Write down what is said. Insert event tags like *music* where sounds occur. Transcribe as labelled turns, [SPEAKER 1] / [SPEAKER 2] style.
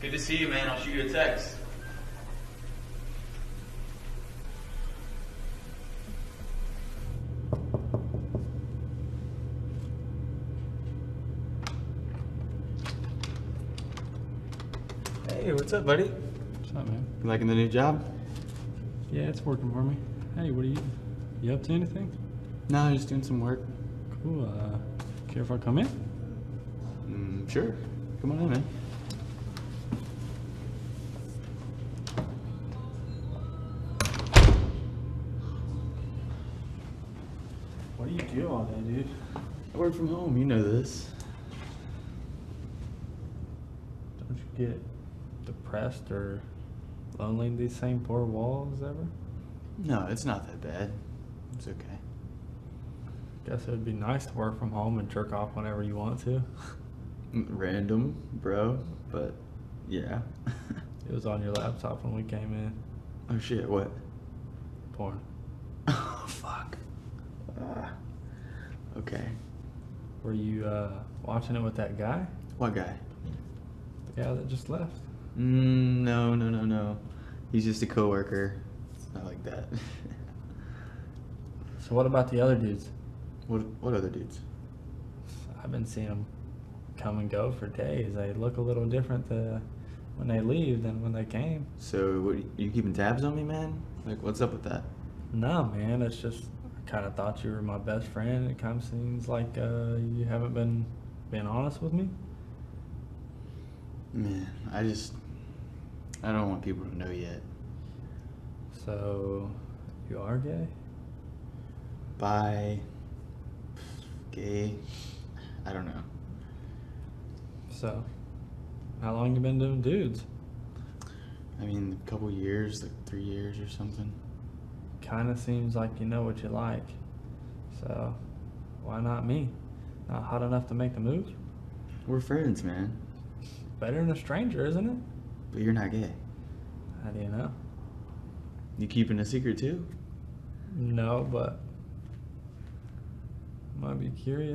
[SPEAKER 1] Good to see you, man. I'll shoot you a text.
[SPEAKER 2] Hey, what's up, buddy?
[SPEAKER 3] What's up, man?
[SPEAKER 2] You liking the new job?
[SPEAKER 3] Yeah, it's working for me. Hey, what are you? You up to anything?
[SPEAKER 2] No, I'm just doing some work.
[SPEAKER 3] Cool. Uh, care if I come in?
[SPEAKER 2] Mm, sure. Come on in, man.
[SPEAKER 3] What do you do all day, dude?
[SPEAKER 2] I work from home. You know this.
[SPEAKER 3] Don't you get depressed or lonely in these same four walls ever?
[SPEAKER 2] No, it's not that bad. It's okay.
[SPEAKER 3] Guess it would be nice to work from home and jerk off whenever you want to.
[SPEAKER 2] Random, bro, but yeah. *laughs*
[SPEAKER 3] It was on your laptop when we came in.
[SPEAKER 2] oh shit, what?
[SPEAKER 3] Porn.
[SPEAKER 2] Okay.
[SPEAKER 3] Were you uh, watching it with that guy?
[SPEAKER 2] What guy?
[SPEAKER 3] The guy that just left?
[SPEAKER 2] Mm, no, no, no, no. He's just a coworker. It's not like that. *laughs*
[SPEAKER 3] So what about the other dudes?
[SPEAKER 2] what? What other dudes?
[SPEAKER 3] I've been seeing them come and go for days. They look a little different the, when they leave than when they came.
[SPEAKER 2] So, what, you keeping tabs on me, man? Like, what's up with that?
[SPEAKER 3] No, man, it's just kind of thought you were my best friend. It kind of seems like uh, you haven't been being honest with me.
[SPEAKER 2] Man, I just, I don't want people to know yet.
[SPEAKER 3] So, you are gay?
[SPEAKER 2] Bi, gay, I don't know.
[SPEAKER 3] So, how long you been doing dudes?
[SPEAKER 2] I mean, a couple years, like three years or something.
[SPEAKER 3] Kind of seems like you know what you like. So, why not me? Not hot enough to make the move?
[SPEAKER 2] We're friends, man.
[SPEAKER 3] Better than a stranger, isn't it?
[SPEAKER 2] But you're not gay.
[SPEAKER 3] How do you know?
[SPEAKER 2] You keeping a secret too?
[SPEAKER 3] No, but might be curious.